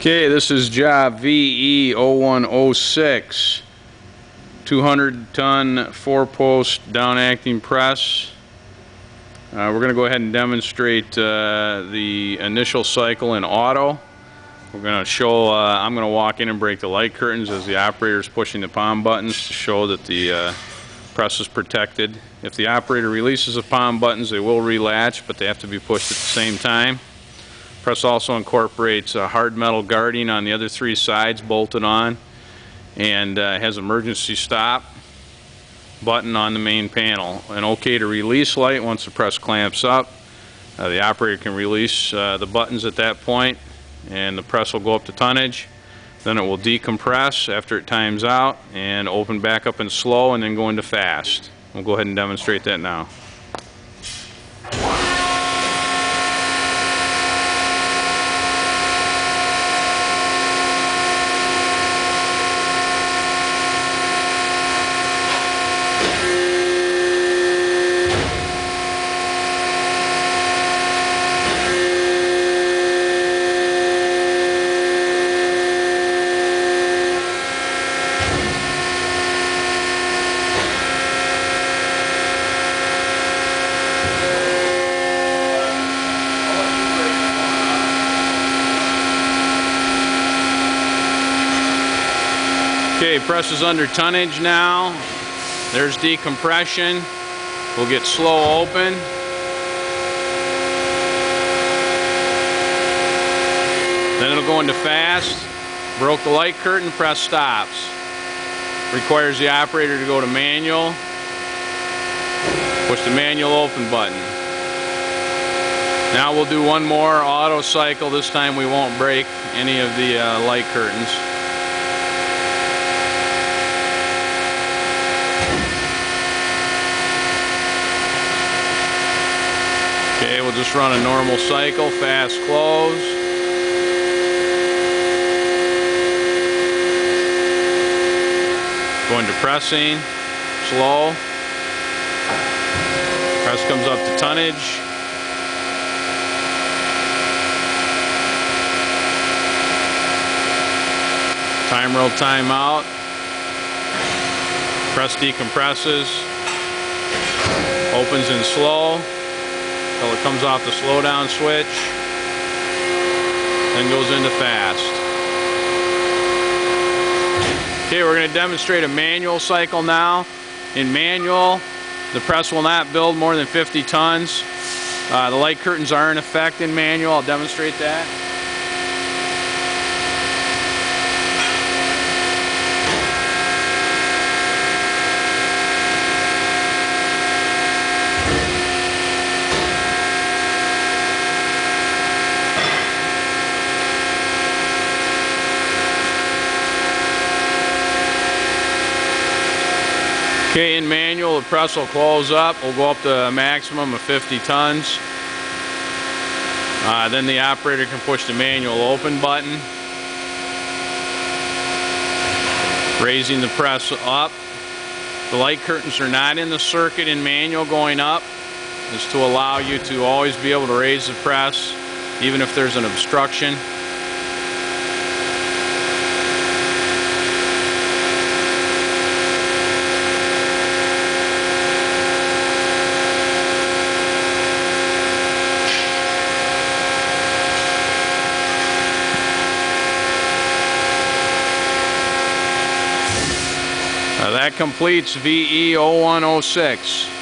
Okay, this is job VE 0106, 200 ton four post down acting press. Uh, we're going to go ahead and demonstrate uh, the initial cycle in auto. We're going to show, uh, I'm going to walk in and break the light curtains as the operator is pushing the palm buttons to show that the uh, press is protected. If the operator releases the palm buttons, they will relatch, but they have to be pushed at the same time. Press also incorporates a hard metal guarding on the other three sides bolted on and uh, has emergency stop button on the main panel. An OK to release light once the press clamps up. Uh, the operator can release uh, the buttons at that point and the press will go up to tonnage. Then it will decompress after it times out and open back up in slow and then go into fast. We'll go ahead and demonstrate that now. Okay, press is under tonnage now. There's decompression. We'll get slow open. Then it'll go into fast. Broke the light curtain, press stops. Requires the operator to go to manual. Push the manual open button. Now we'll do one more auto cycle. This time we won't break any of the uh, light curtains. We'll just run a normal cycle, fast close. Going to pressing, slow. Press comes up to tonnage. Time roll time out. Press decompresses. Opens in slow until it comes off the slow down switch, then goes into fast. Okay, we're going to demonstrate a manual cycle now. In manual, the press will not build more than 50 tons. Uh, the light curtains are in effect in manual. I'll demonstrate that. Okay, in manual, the press will close up. We'll go up to a maximum of 50 tons. Uh, then the operator can push the manual open button. Raising the press up. The light curtains are not in the circuit in manual going up. Is to allow you to always be able to raise the press even if there's an obstruction. That completes VE 0106.